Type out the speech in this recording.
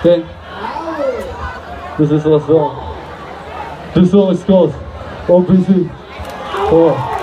Okay? This is our song. This song is called OPC. Oh.